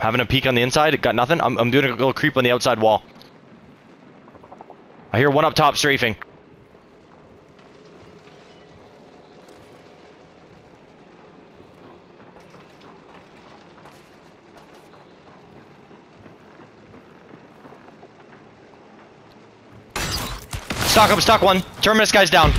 Having a peek on the inside. Got nothing. I'm, I'm doing a little creep on the outside wall. I hear one up top strafing. Stock up, stock one. Terminus guy's down.